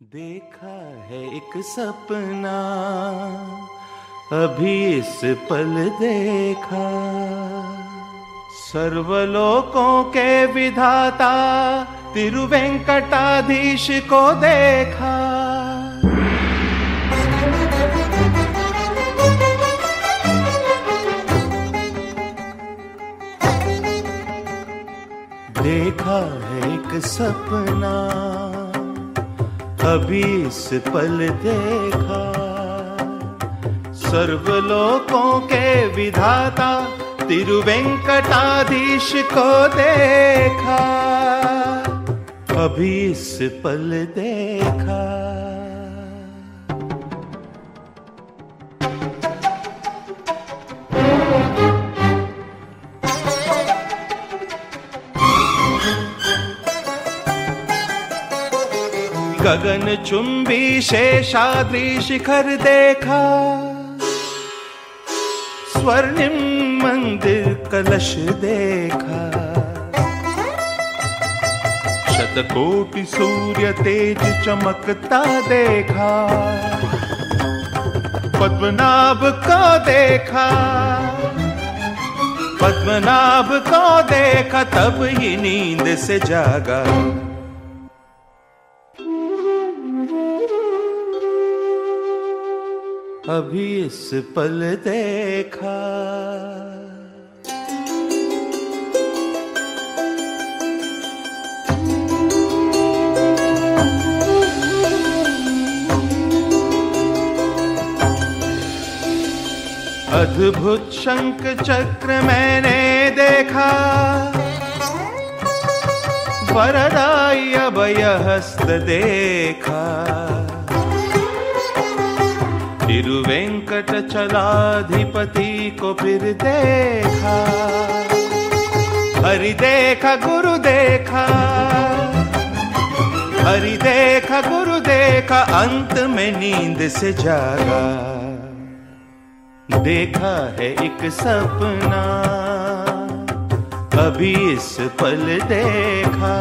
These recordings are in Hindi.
देखा है एक सपना, अभी इस पल देखा। सर्वलोकों के विधाता, तिरुवेंकटाधीश को देखा। देखा है एक सपना अभी इस पल देखा। सर्वलोकों के विधाता तिरुवेंकटाधीश को देखा। अभी इस पल देखा। गगन चुंबी शेषाद्री शिखर देखा। स्वर्णिम मंदिर कलश देखा। शतकोटि सूर्य तेज चमकता देखा। पद्मनाभ को देखा। पद्मनाभ को देखा, तब ही नींद से जागा। अभी इस पल देखा। अद्भुत शंख चक्र मैंने देखा। वरदाई अभय हस्त देखा। तिरुवेंकट चलाधिपति को फिर देखा, हरि देखा, गुरु देखा, हरि देखा, गुरु देखा, अंत में नींद से जागा। देखा है एक सपना अभी इस पल देखा।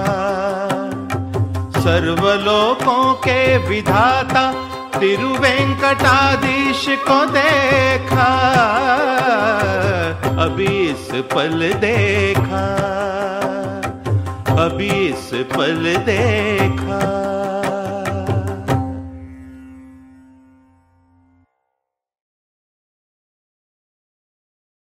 सर्वलोकों के विधाता तिरुवेंकटाधीश को देखा अभी इस पल देखा अभी इस पल देखा।